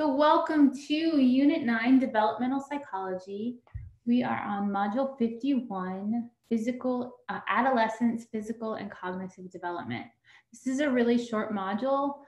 So welcome to Unit 9, Developmental Psychology. We are on Module 51, Physical, uh, Adolescence, Physical and Cognitive Development. This is a really short module.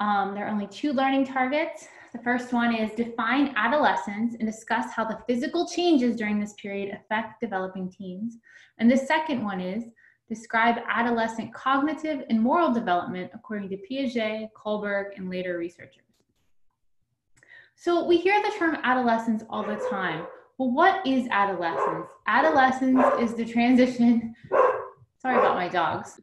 Um, there are only two learning targets. The first one is define adolescence and discuss how the physical changes during this period affect developing teens. And the second one is describe adolescent cognitive and moral development according to Piaget, Kohlberg, and later researchers. So we hear the term adolescence all the time. Well, what is adolescence? Adolescence is the transition. Sorry about my dogs.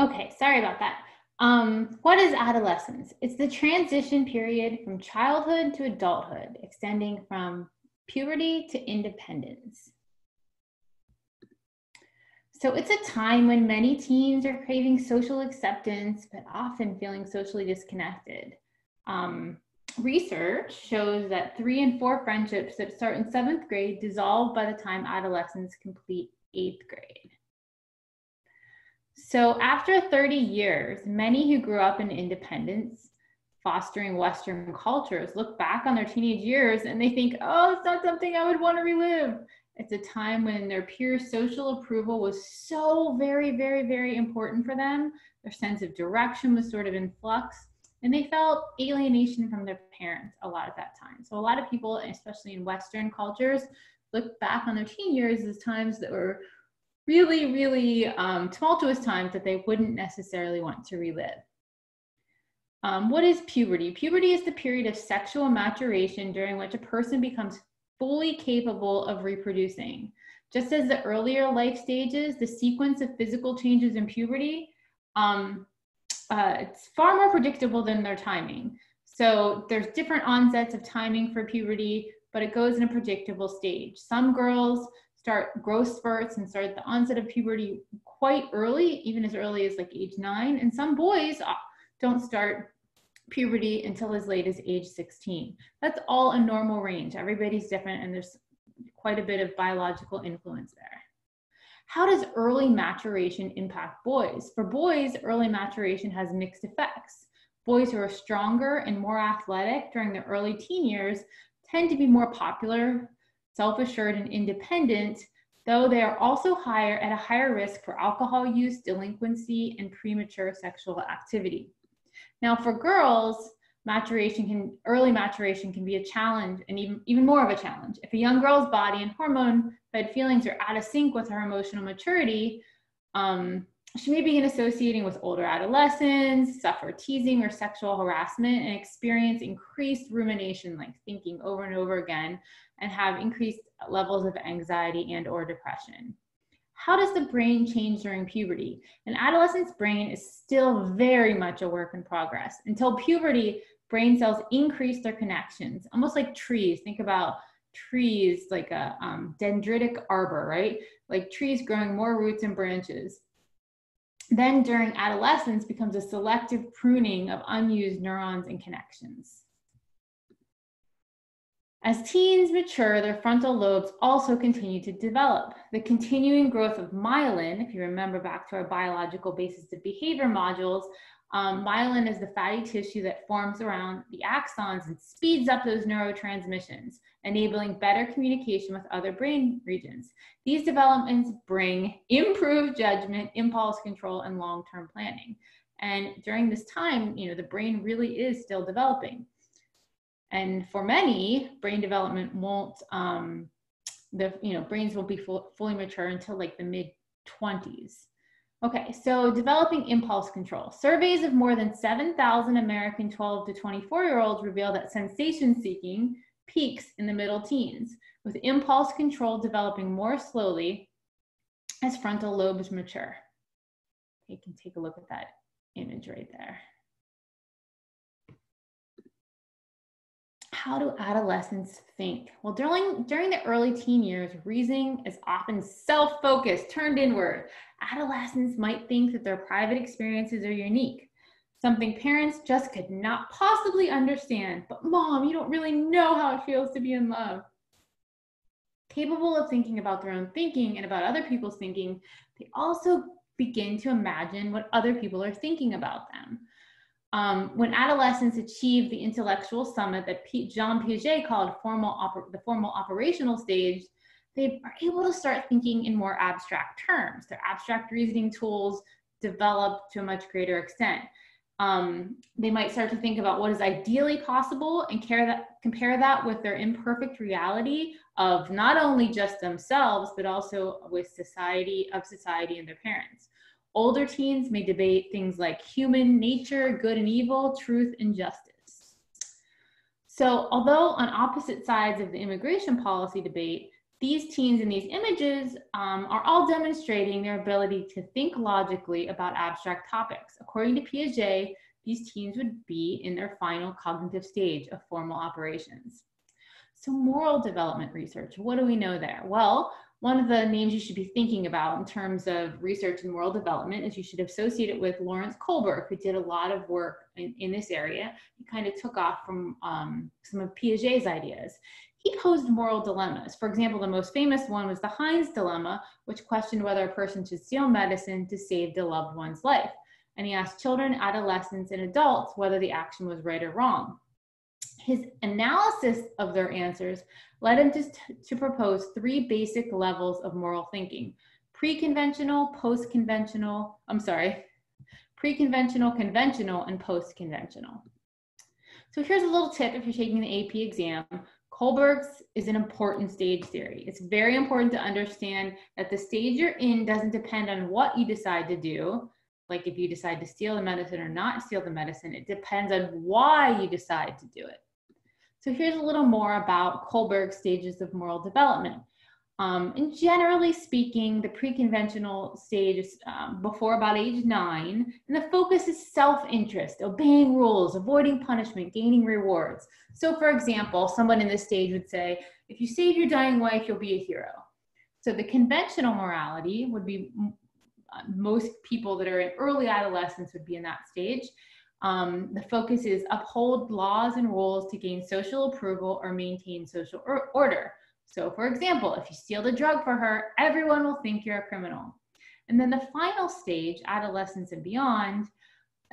Okay, sorry about that. Um, what is adolescence? It's the transition period from childhood to adulthood, extending from puberty to independence. So it's a time when many teens are craving social acceptance, but often feeling socially disconnected. Um, research shows that three and four friendships that start in seventh grade dissolve by the time adolescents complete eighth grade. So after 30 years, many who grew up in independence, fostering Western cultures, look back on their teenage years and they think, oh, it's not something I would want to relive. It's a time when their peer social approval was so very, very, very important for them. Their sense of direction was sort of in flux and they felt alienation from their parents a lot at that time. So a lot of people, especially in Western cultures, look back on their teen years as times that were really, really um, tumultuous times that they wouldn't necessarily want to relive. Um, what is puberty? Puberty is the period of sexual maturation during which a person becomes fully capable of reproducing. Just as the earlier life stages, the sequence of physical changes in puberty um, uh, it's far more predictable than their timing. So there's different onsets of timing for puberty, but it goes in a predictable stage. Some girls start growth spurts and start the onset of puberty quite early, even as early as like age nine. And some boys uh, don't start puberty until as late as age 16. That's all a normal range. Everybody's different and there's quite a bit of biological influence there how does early maturation impact boys? For boys, early maturation has mixed effects. Boys who are stronger and more athletic during their early teen years tend to be more popular, self assured, and independent, though they are also higher at a higher risk for alcohol use, delinquency, and premature sexual activity. Now, for girls, maturation can early maturation can be a challenge and even even more of a challenge if a young girl's body and hormone fed feelings are out of sync with her emotional maturity um, she may begin associating with older adolescents suffer teasing or sexual harassment and experience increased rumination like thinking over and over again and have increased levels of anxiety and or depression how does the brain change during puberty? An adolescent's brain is still very much a work in progress. Until puberty, brain cells increase their connections, almost like trees. Think about trees like a um, dendritic arbor, right? Like trees growing more roots and branches. Then during adolescence becomes a selective pruning of unused neurons and connections. As teens mature, their frontal lobes also continue to develop. The continuing growth of myelin, if you remember back to our biological basis of behavior modules, um, myelin is the fatty tissue that forms around the axons and speeds up those neurotransmissions, enabling better communication with other brain regions. These developments bring improved judgment, impulse control, and long-term planning. And during this time, you know, the brain really is still developing. And for many, brain development won't, um, the you know, brains won't be full, fully mature until like the mid 20s. Okay, so developing impulse control. Surveys of more than 7,000 American 12 to 24 year olds reveal that sensation seeking peaks in the middle teens, with impulse control developing more slowly as frontal lobes mature. You can take a look at that image right there. How do adolescents think? Well, during, during the early teen years, reasoning is often self focused, turned inward. Adolescents might think that their private experiences are unique, something parents just could not possibly understand. But, mom, you don't really know how it feels to be in love. Capable of thinking about their own thinking and about other people's thinking, they also begin to imagine what other people are thinking about them. Um, when adolescents achieve the intellectual summit that P- Jean Piaget called formal oper- the formal operational stage, they are able to start thinking in more abstract terms. Their abstract reasoning tools develop to a much greater extent. Um, they might start to think about what is ideally possible and that, compare that with their imperfect reality of not only just themselves, but also with society, of society and their parents. Older teens may debate things like human nature, good and evil, truth and justice. So although on opposite sides of the immigration policy debate, these teens in these images um, are all demonstrating their ability to think logically about abstract topics. According to Piaget, these teens would be in their final cognitive stage of formal operations. So moral development research, what do we know there? Well, one of the names you should be thinking about in terms of research and moral development is you should associate it with Lawrence Kohlberg, who did a lot of work in, in this area. He kind of took off from um, some of Piaget's ideas he posed moral dilemmas. For example, the most famous one was the Heinz dilemma, which questioned whether a person should steal medicine to save the loved one's life. And he asked children, adolescents, and adults whether the action was right or wrong. His analysis of their answers led him to, to propose three basic levels of moral thinking pre-conventional, post-conventional, I'm sorry, pre-conventional, conventional, and post-conventional. So here's a little tip if you're taking the AP exam. Kohlberg's is an important stage theory. It's very important to understand that the stage you're in doesn't depend on what you decide to do, like if you decide to steal the medicine or not steal the medicine, it depends on why you decide to do it. So here's a little more about Kohlberg's stages of moral development. Um, and generally speaking, the pre-conventional stage is um, before about age nine, and the focus is self-interest, obeying rules, avoiding punishment, gaining rewards. So for example, someone in this stage would say, if you save your dying wife, you'll be a hero. So the conventional morality would be uh, most people that are in early adolescence would be in that stage. Um, the focus is uphold laws and rules to gain social approval or maintain social or order. So for example, if you steal the drug for her, everyone will think you're a criminal. And then the final stage, adolescence and beyond,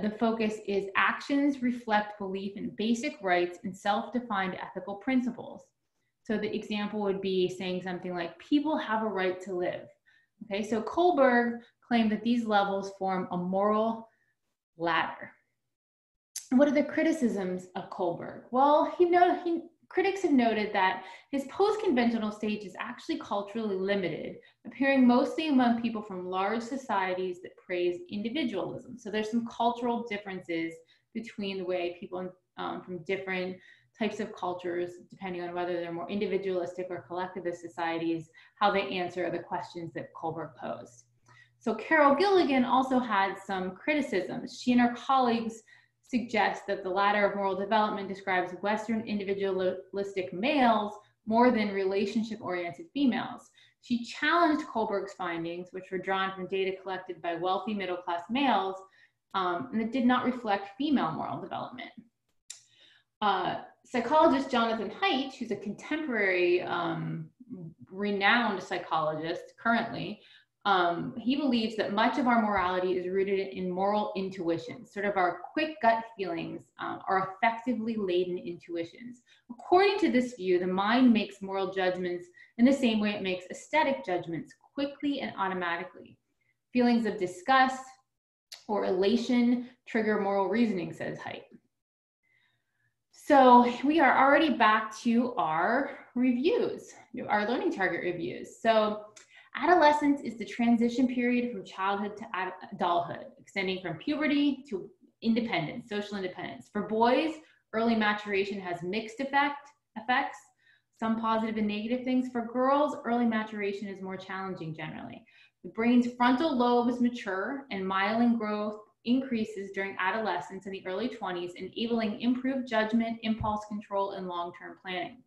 the focus is actions reflect belief in basic rights and self-defined ethical principles. So the example would be saying something like, people have a right to live. Okay, so Kohlberg claimed that these levels form a moral ladder. What are the criticisms of Kohlberg? Well, he, he critics have noted that his post-conventional stage is actually culturally limited, appearing mostly among people from large societies that praise individualism. So there's some cultural differences between the way people um, from different types of cultures, depending on whether they're more individualistic or collectivist societies, how they answer the questions that Kohlberg posed. So Carol Gilligan also had some criticisms. She and her colleagues suggests that the ladder of moral development describes Western individualistic males more than relationship oriented females. She challenged Kohlberg's findings, which were drawn from data collected by wealthy middle class males, um, and it did not reflect female moral development. Uh, psychologist Jonathan Haidt, who's a contemporary um, renowned psychologist currently, um, he believes that much of our morality is rooted in moral intuition, sort of our quick gut feelings um, are affectively laden intuitions. According to this view, the mind makes moral judgments in the same way it makes aesthetic judgments quickly and automatically. Feelings of disgust or elation trigger moral reasoning, says Haidt. So we are already back to our reviews, our learning target reviews. So Adolescence is the transition period from childhood to ad- adulthood, extending from puberty to independence, social independence. For boys, early maturation has mixed effect effects, some positive and negative things. For girls, early maturation is more challenging generally. The brain's frontal lobes mature and myelin growth increases during adolescence and the early 20s, enabling improved judgment, impulse control, and long-term planning.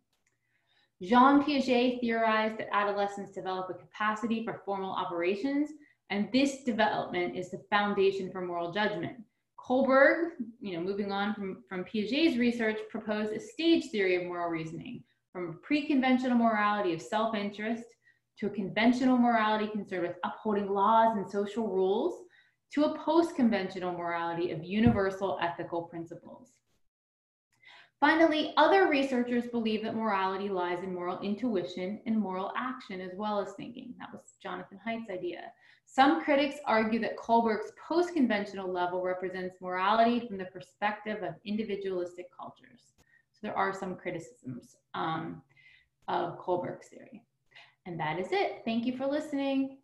Jean Piaget theorized that adolescents develop a capacity for formal operations, and this development is the foundation for moral judgment. Kohlberg, you know, moving on from, from Piaget's research, proposed a stage theory of moral reasoning, from a pre-conventional morality of self-interest to a conventional morality concerned with upholding laws and social rules, to a post conventional morality of universal ethical principles. Finally, other researchers believe that morality lies in moral intuition and moral action as well as thinking. That was Jonathan Haidt's idea. Some critics argue that Kohlberg's post conventional level represents morality from the perspective of individualistic cultures. So there are some criticisms um, of Kohlberg's theory. And that is it. Thank you for listening.